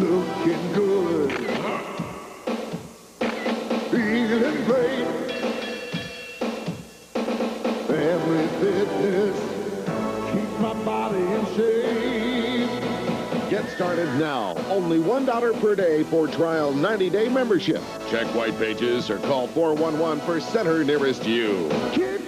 looking good. Feeling great. Family fitness keeps my body in shape. Get started now. Only $1 per day for trial 90-day membership. Check white pages or call 411 for center nearest you. Keep.